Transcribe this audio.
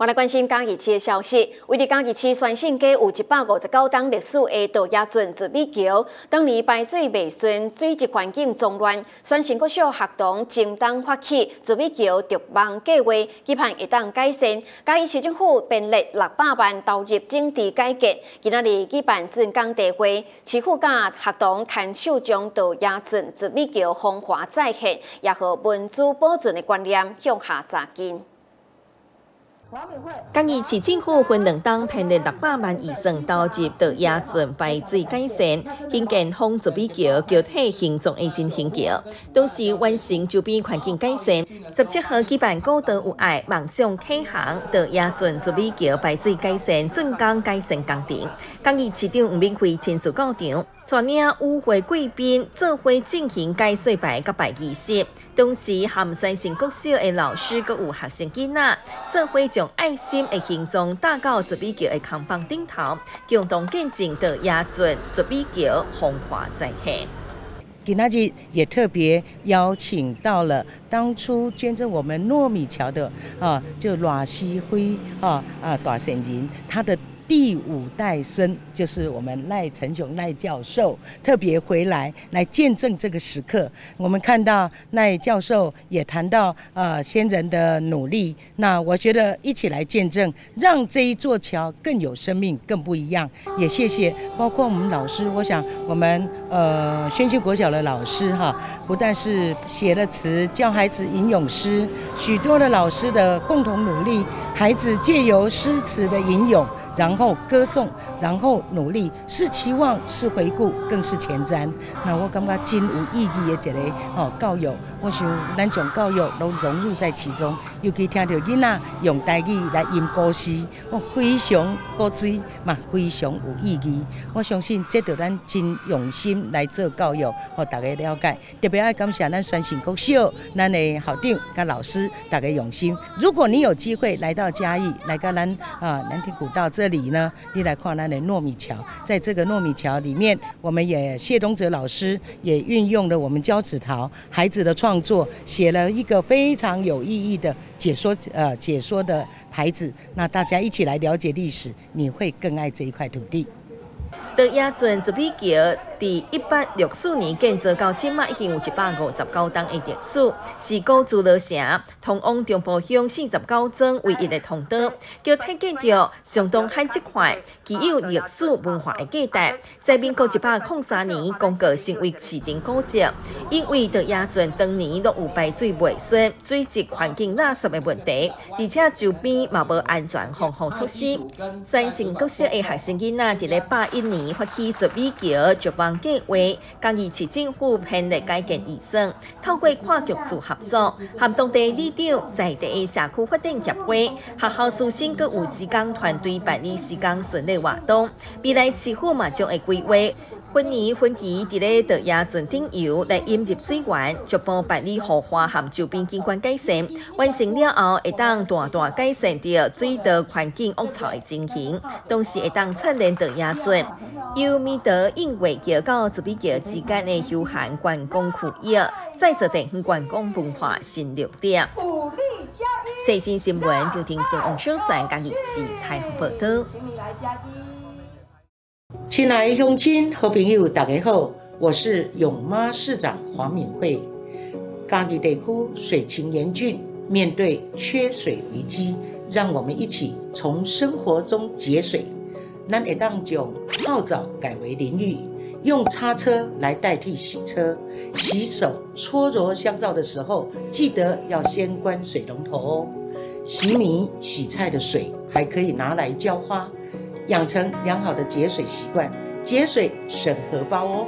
我来关心嘉义市的消息。为伫嘉义市宣信街有一百五十九栋历史的渡鸦圳植米桥，当年排水未顺，水质环境脏乱，宣信国小学童争当发起植米桥筑网计划，期盼一旦改善。嘉义市政府编列六百万投入整治改革，今仔日举办镇江大会，市府甲学童牵手将渡鸦圳植米桥风华再现，也和文资保存的观念向下扎根。今年市政府分两档编列六百万以上投入到亚圳排水改善、兴建丰泽比桥桥体形状的进行桥，同时完成周边环境改善。十七号举办高德有爱梦想启航到亚圳泽比桥排水改善竣工改善工程。今年市长吴明辉亲自到场。带领舞会贵宾做会进行解说牌甲牌仪式，同时含三线国小的老师佮有学生囡仔做会将爱心的形状打到竹笔桥的空棒顶头，共同见证的亚准竹笔桥风华再现。今仔日也特别邀请到了当初捐赠我们糯米桥的啊，就阮西辉啊啊大善人，他的。第五代生就是我们赖成雄赖教授特别回来来见证这个时刻。我们看到赖教授也谈到呃先人的努力，那我觉得一起来见证，让这一座桥更有生命、更不一样。也谢谢包括我们老师，我想我们呃宣信国小的老师哈，不但是写了词教孩子吟咏诗，许多的老师的共同努力，孩子借由诗词的吟咏。然后歌颂，然后努力，是期望，是回顾，更是前瞻。那我感觉真有意义的一个哦教育，我想咱将教育都融入在其中。尤其听到囡仔用台语来吟歌诗，我非常高追嘛，非常有意义。我相信这着咱真用心来做教育，和大家了解。特别爱感谢咱宣信国小，咱的校长跟老师大家用心。如果你有机会来到嘉义，来到咱啊南亭古道这。里。呢，你来看咱的糯米桥，在这个糯米桥里面，我们也谢东哲老师也运用了我们胶纸桃孩子的创作，写了一个非常有意义的解说，呃，解说的牌子。那大家一起来了解历史，你会更爱这一块土地。德雅镇这笔桥，伫一八六四年建造到今嘛，已经有一百五十九栋的历史，是古自乐城通往中部乡四十九庄唯一的通道。桥体建筑相当罕积块，具有历史文化的价值。在民国一百零三年，公告成为市定古迹。因为德雅镇当年都有排水卫生、水质环境垃圾的问题，而且周边嘛无安全防护措施。三星国小的学生囡仔伫咧八一年发起十米桥绝望计划，建议市政府编列改建预算，透过跨局处合作，和当地里长在地社区发展协会、学校师生各有时间团队办理时间顺利活动。未来市府嘛将会规划。分年分期伫咧德亚镇顶游来引入水源，逐步办理护花和周边景观改善，完成了后会当大大改善着水道环境恶臭的情形，同时会当串联德亚镇，由米德应为桥到自比桥之间的休闲观光区域，再做地方观光文化新亮点。最新新闻就听从王小山讲日记采访报道。亲爱的乡亲和朋友，大家好，我是永妈市长黄敏惠。嘉义地区水情严峻，面对缺水危机，让我们一起从生活中节水。咱会当将泡澡改为淋浴，用擦车来代替洗车。洗手搓揉香皂的时候，记得要先关水龙头哦。洗米洗菜的水还可以拿来浇花。养成良好的节水习惯，节水省荷包哦。